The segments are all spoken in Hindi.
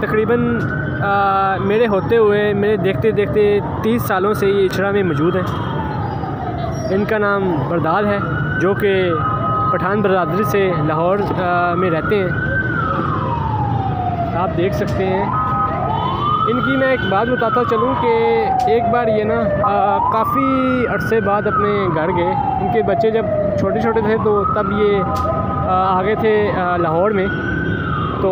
तकरीबन मेरे होते हुए, मेरे देखते देखते तीस सालों से ये इछड़ा में मौजूद हैं। इनका नाम बरदार है, जो कि पठान बरदरी से लाहौर में रहते हैं। आप देख सकते हैं। इनकी मैं एक बात बताता चलूँ कि एक बार ये ना काफ़ी अरसे बाद अपने घर गए। इनके बच्चे जब छोटे छोटे थे तो तब ये, आ गए थे लाहौर में। तो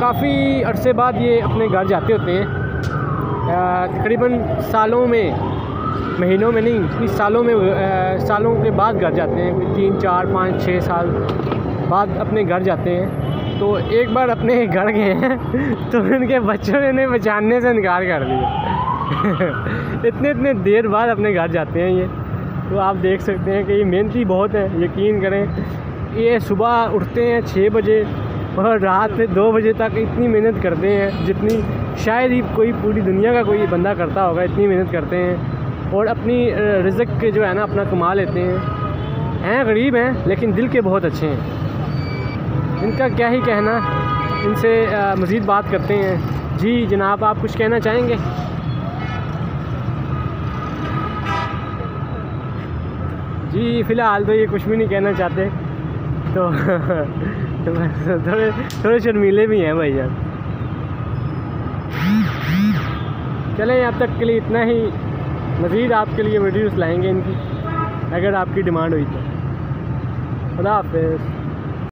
काफ़ी अरसे बाद ये अपने घर जाते होते हैं। तकरीबन सालों में महीनों में नहीं इतनी सालों में आ, सालों के बाद घर जाते हैं। तीन चार पाँच छः साल बाद अपने घर जाते हैं। तो एक बार अपने घर गए हैं तो उनके बच्चों ने इन्हें बचाने से इनकार कर दिया। इतने इतने देर बाद अपने घर जाते हैं ये। तो आप देख सकते हैं कि ये मेहनती बहुत है यकीन करें। ये सुबह उठते हैं छः बजे और रात में दो बजे तक इतनी मेहनत करते हैं, जितनी शायद ही कोई पूरी दुनिया का कोई बंदा करता होगा, इतनी मेहनत करते हैं और अपनी रिज़क के जो है ना, अपना कमा लेते हैं। हैं, गरीब हैं, लेकिन दिल के बहुत अच्छे हैं। इनका क्या ही कहना, इनसे मज़ीद बात करते हैं। जी, जनाब, आप कुछ कहना चाहेंगे? जी, फ़िलहाल तो ये कुछ भी नहीं कहना चाहते। तो थोड़े थोड़े शर्मीले भी हैं भाई जान चलें, अब तक के लिए इतना ही। मज़ीद आपके लिए वीडियोस लाएँगे इनकी, अगर आपकी डिमांड हुई तो। खुदा हाफ़